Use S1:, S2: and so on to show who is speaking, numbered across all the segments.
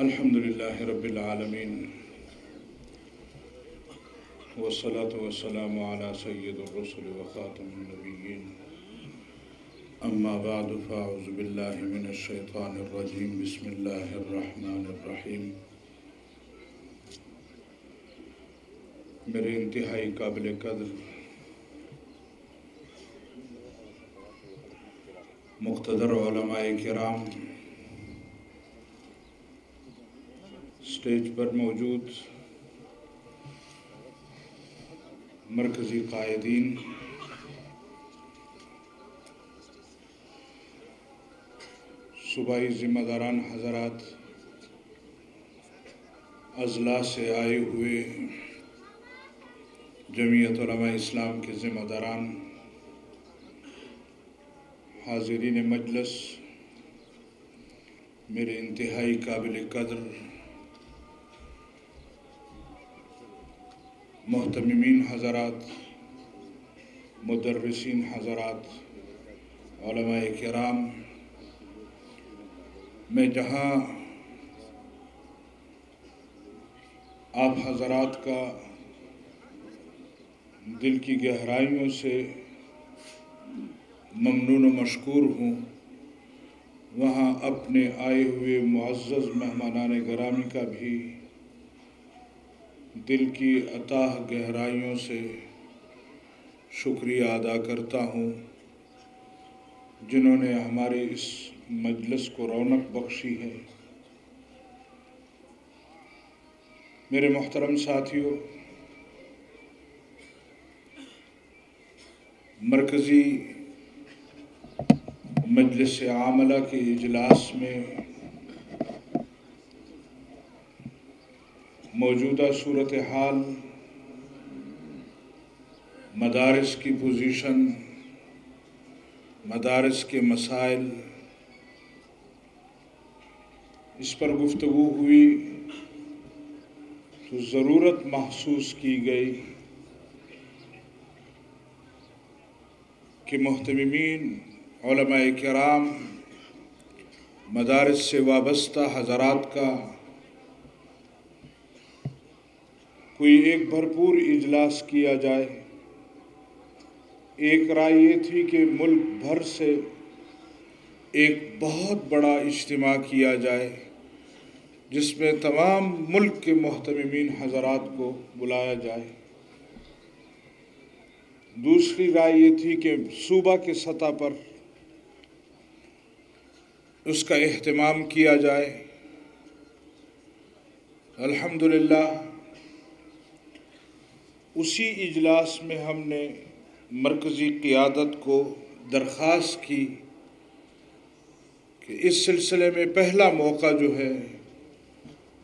S1: الحمد لله رب العالمين والصلاة والسلام على سيد الرسل وخاتم النبيين. أما بعد، فأعوذ بالله من الشيطان الرجيم. بسم الله الرحمن الرحيم. میرے انتہائی قابل قدر مقتدر علماء کرام سٹیج پر موجود مرکزی قائدین صوبائی ذمہ داران حضرات اضلاع سے آئے ہوئے جمعیت علماء اسلام کے ذمہ داران، حاضرین مجلس، میرے انتہائی قابل قدر محتممین حضرات، مدرسین حضرات، علماء کرام، میں جہاں آپ حضرات کا دل کی گہرائیوں سے ممنون و مشکور ہوں، وہاں اپنے آئے ہوئے معزز مہمانان گرامی کا بھی دل کی عطاہ گہرائیوں سے شکریہ ادا کرتا ہوں جنہوں نے ہمارے اس مجلس کو رونق بخشی ہے۔ میرے محترم ساتھیوں، مرکزی مجلس عاملہ کے اجلاس میں موجودہ صورتحال، مدارس کی پوزیشن، مدارس کے مسائل، اس پر گفتگو ہوئی تو ضرورت محسوس کی گئی کہ محتمین علماء کرام، مدارس سے وابستہ حضرات کا کوئی ایک بھرپور اجلاس کیا جائے۔ ایک رائے یہ تھی کہ ملک بھر سے ایک بہت بڑا اجتماع کیا جائے، جس میں تمام ملک کے محتمین حضرات کو بلایا جائے۔ دوسری رائے یہ تھی کہ صوبہ کے سطح پر اس کا اہتمام کیا جائے۔ الحمدللہ اسی اجلاس میں ہم نے مرکزی قیادت کو درخواست کی کہ اس سلسلے میں پہلا موقع جو ہے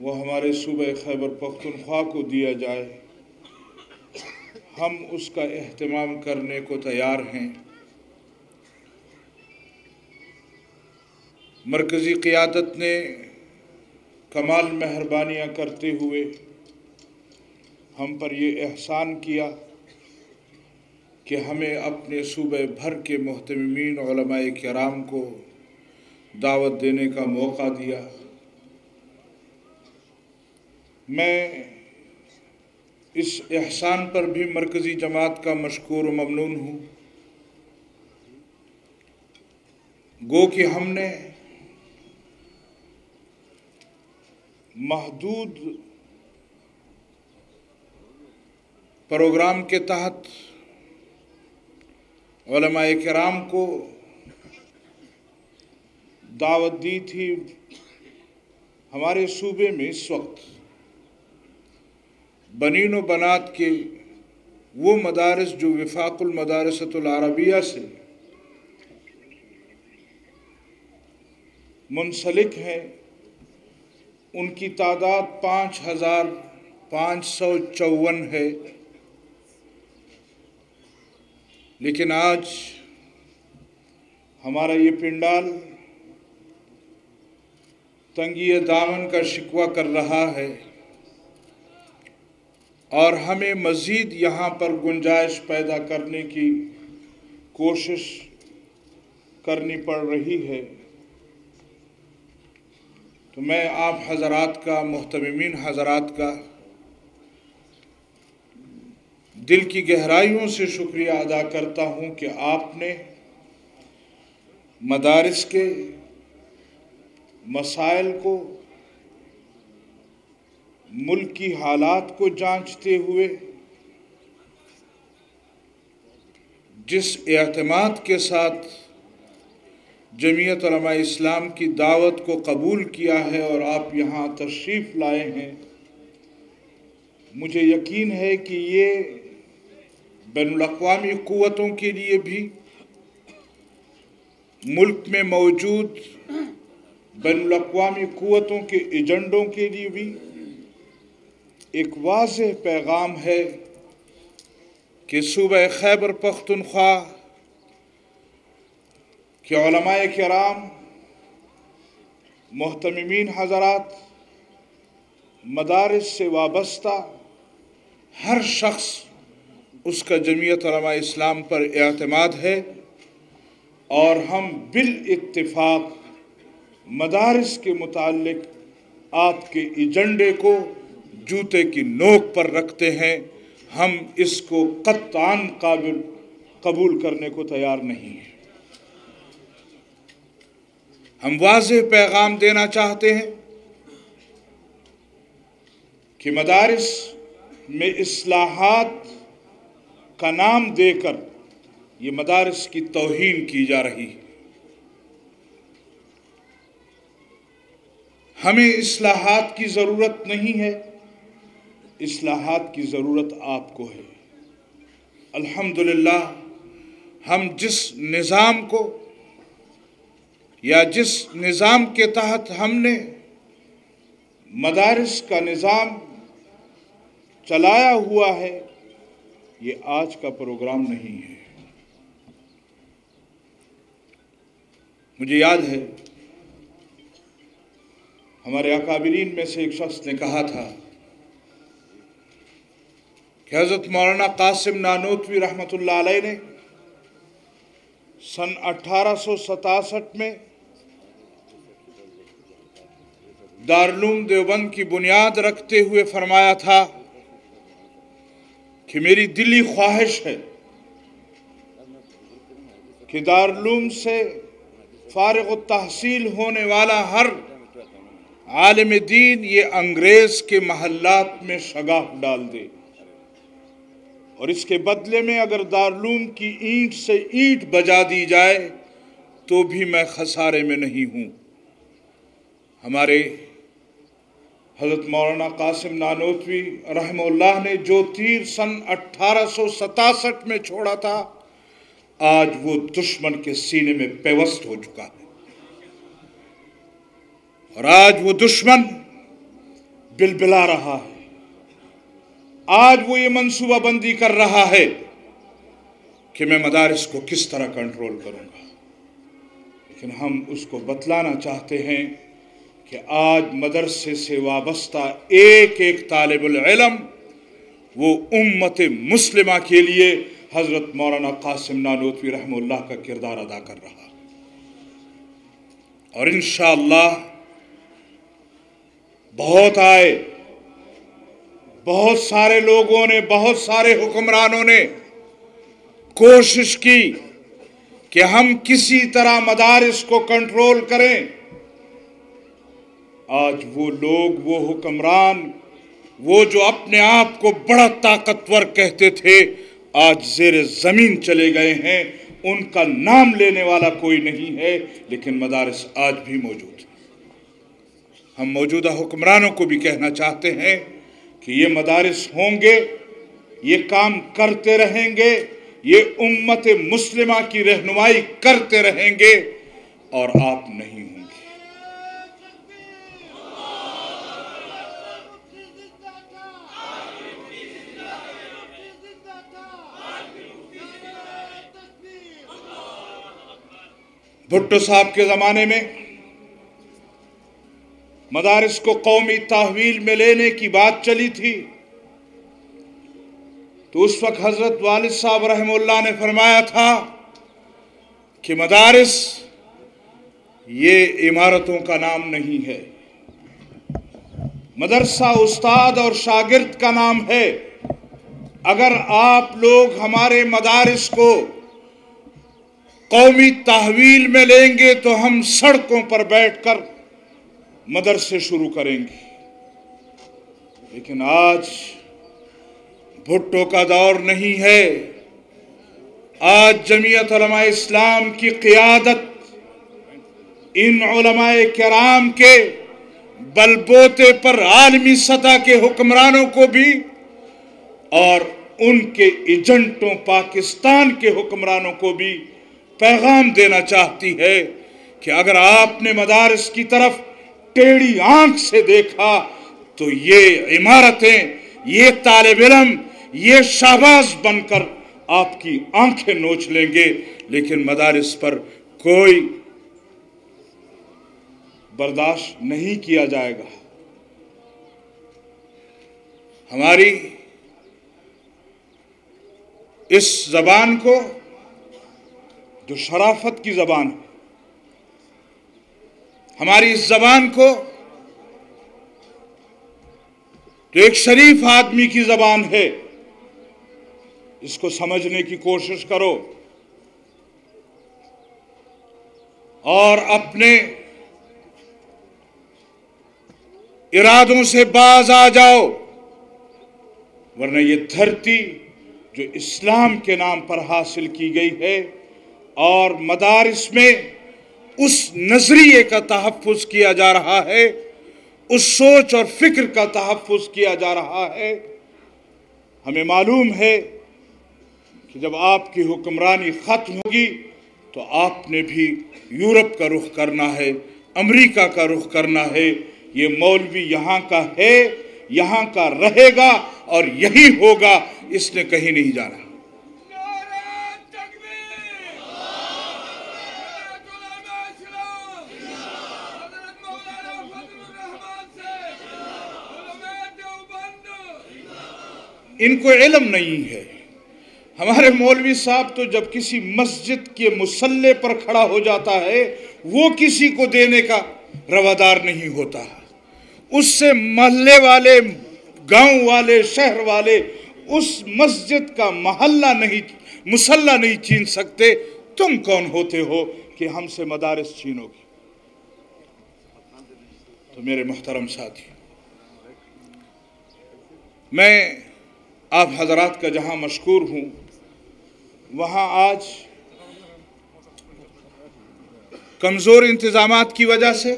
S1: وہ ہمارے صوبہ خیبر پختونخوا کو دیا جائے۔ ہم اس کا اہتمام کرنے کو تیار ہیں۔ مرکزی قیادت نے کمال مہربانیاں کرتے ہوئے ہم پر یہ احسان کیا کہ ہمیں اپنے صوبہ بھر کے محتمین علماء کرام کو دعوت دینے کا موقع دیا۔ میں اس احسان پر بھی مرکزی جماعت کا مشکور و ممنون ہوں۔ گو کہ ہم نے محدود پروگرام کے تحت علماء کرام کو دعوت دی تھی ہمارے صوبے میں اس وقت بنین و بنات کے وہ مدارس جو وفاق المدارست العربیہ سے منسلک ہیں، ان کی تعداد پانچ ہزار پانچ سو چون ہے۔ لیکن آج ہمارا یہ پنڈال تنگی دامن کا شکوہ کر رہا ہے اور ہمیں مزید یہاں پر گنجائش پیدا کرنے کی کوشش کرنی پڑ رہی ہے تو میں آپ حضرات کا محتمین حضرات کا دل کی گہرائیوں سے شکریہ ادا کرتا ہوں کہ آپ نے مدارس کے مسائل کو، ملک کی حالات کو جانچتے ہوئے، جس اعتماد کے ساتھ جمعیت علماء اسلام کی دعوت کو قبول کیا ہے اور آپ یہاں تشریف لائے ہیں، مجھے یقین ہے کہ یہ بین الاقوامی قوتوں کے لیے بھی ملک میں موجود بین الاقوامی قوتوں کے ایجنڈوں کے لیے بھی ایک واضح پیغام ہے کہ صوبہ خیبر پختونخوا کہ علماء کرام محتمین حضرات، مدارس سے وابستہ ہر شخص اس کا جمعیت علماء اسلام پر اعتماد ہے اور ہم بالاتفاق مدارس کے متعلق آپ کے ایجنڈے کو جوتے کی نوک پر رکھتے ہیں، ہم اس کو قطعان قابل قبول کرنے کو تیار نہیں ہیں۔ ہم واضح پیغام دینا چاہتے ہیں کہ مدارس میں اصلاحات کا نام دے کر یہ مدارس کی توہین کی جا رہی ہے۔ ہمیں اصلاحات کی ضرورت نہیں ہے، اصلاحات کی ضرورت آپ کو ہے۔ الحمدللہ، ہم جس نظام کو یا جس نظام کے تحت ہم نے مدارس کا نظام چلایا ہوا ہے یہ آج کا پروگرام نہیں ہے۔ مجھے یاد ہے، ہمارے اکابرین میں سے ایک شخص نے کہا تھا کہ حضرت مولانا قاسم نانوتوی رحمۃ اللہ علیہ نے سن اٹھارہ سو ستاسٹھ میں دارالعلوم دیوبند کی بنیاد رکھتے ہوئے فرمایا تھا کہ میری دلی خواہش ہے کہ دارالعلوم سے فارغ التحصیل ہونے والا ہر عالم دین یہ انگریز کے محلات میں شگاف ڈال دے۔ اور اس کے بدلے میں اگر دارالعلوم کی اینٹ سے اینٹ بجا دی جائے تو بھی میں خسارے میں نہیں ہوں۔ ہمارے حضرت مولانا قاسم نانوتوی رحمہ اللہ نے جو تیر سن اٹھارہ سو ستاسٹھ میں چھوڑا تھا، آج وہ دشمن کے سینے میں پیوست ہو چکا ہے۔ اور آج وہ دشمن بل بلا رہا ہے۔ آج وہ یہ منصوبہ بندی کر رہا ہے کہ میں مدارس کو کس طرح کنٹرول کروں گا۔ لیکن ہم اس کو بتلانا چاہتے ہیں کہ آج مدرسے سے وابستہ ایک ایک طالب العلم وہ امت مسلمہ کے لیے حضرت مولانا قاسم نانوتوی رحم اللہ کا کردار ادا کر رہا اور انشاءاللہ بہت آئے، بہت سارے لوگوں نے، بہت سارے حکمرانوں نے کوشش کی کہ ہم کسی طرح مدارس کو کنٹرول کریں۔ آج وہ لوگ، وہ حکمران، وہ جو اپنے آپ کو بڑا طاقتور کہتے تھے، آج زیر زمین چلے گئے ہیں۔ ان کا نام لینے والا کوئی نہیں ہے، لیکن مدارس آج بھی موجود۔ ہیں ہم موجودہ حکمرانوں کو بھی کہنا چاہتے ہیں کہ یہ مدارس ہوں گے، یہ کام کرتے رہیں گے، یہ امت مسلمہ کی رہنمائی کرتے رہیں گے اور آپ نہیں ہوں۔ بھٹو صاحب کے زمانے میں مدارس کو قومی تحویل میں لینے کی بات چلی تھی، تو اس وقت حضرت والد صاحب رحم اللہ نے فرمایا تھا کہ مدارس یہ عمارتوں کا نام نہیں ہے۔ مدرسہ استاد اور شاگرد کا نام ہے۔ اگر آپ لوگ ہمارے مدارس کو قومی تحویل میں لیں گے تو ہم سڑکوں پر بیٹھ کر مدرسے شروع کریں گے۔ لیکن آج بھٹو کا دور نہیں ہے۔ آج جمعیت علماء اسلام کی قیادت ان علماء کرام کے بلبوتے پر عالمی سطح کے حکمرانوں کو بھی اور ان کے ایجنٹوں پاکستان کے حکمرانوں کو بھی پیغام دینا چاہتی ہے کہ اگر آپ نے مدارس کی طرف ٹیڑی آنکھ سے دیکھا تو یہ عمارتیں، یہ طالب علم، یہ شہباز بن کر آپ کی آنکھیں نوچ لیں گے۔ لیکن مدارس پر کوئی برداشت نہیں کیا جائے گا۔ ہماری اس زبان کو جو شرافت کی زبان ہے۔ ہماری اس زبان کو جو ایک شریف آدمی کی زبان ہے، اس کو سمجھنے کی کوشش کرو۔ اور اپنے ارادوں سے باز آ جاؤ، ورنہ یہ دھرتی جو اسلام کے نام پر حاصل کی گئی ہے اور مدارس میں اس نظریے کا تحفظ کیا جا رہا ہے، اس سوچ اور فکر کا تحفظ کیا جا رہا ہے۔ ہمیں معلوم ہے کہ جب آپ کی حکمرانی ختم ہوگی تو آپ نے بھی یورپ کا رخ کرنا ہے، امریکہ کا رخ کرنا ہے۔ یہ مولوی یہاں کا ہے، یہاں کا رہے گا اور یہی ہوگا، اس نے کہیں نہیں جانا۔ ان کو علم نہیں ہے۔ ہمارے مولوی صاحب تو جب کسی مسجد کے مسلح پر کھڑا ہو جاتا ہے، وہ کسی کو دینے کا روادار نہیں ہوتا۔ اس سے محلے والے، گاؤں والے، شہر والے اس مسجد کا محلہ نہیں، مسلح نہیں چین سکتے۔ تم کون ہوتے ہو کہ ہم سے مدارس چھینو گے؟ تو میرے محترم ساتھی، میں آپ حضرات کا جہاں مشکور ہوں، وہاں آج کمزور انتظامات کی وجہ سے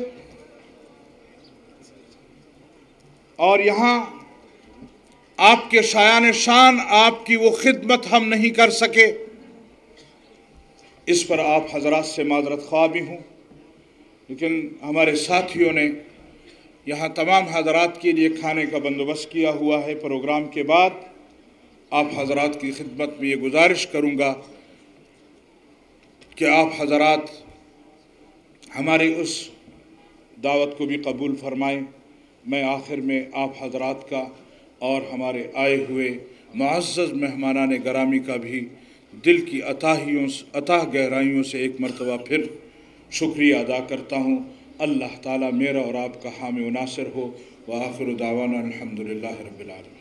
S1: اور یہاں آپ کے شایان شان، آپ کی وہ خدمت ہم نہیں کر سکے، اس پر آپ حضرات سے معذرت خواہ بھی ہوں۔ لیکن ہمارے ساتھیوں نے یہاں تمام حضرات کے لیے کھانے کا بندوبست کیا ہوا ہے۔ پروگرام کے بعد آپ حضرات کی خدمت میں یہ گزارش کروں گا کہ آپ حضرات ہماری اس دعوت کو بھی قبول فرمائیں۔ میں آخر میں آپ حضرات کا اور ہمارے آئے ہوئے معزز مہمانان گرامی کا بھی دل کی عطاہیوں عطا گہرائیوں سے ایک مرتبہ پھر شکریہ ادا کرتا ہوں۔ اللہ تعالیٰ میرا اور آپ کا حام و ناصر ہو۔ وآخر دعوانا الحمدللہ رب العالمين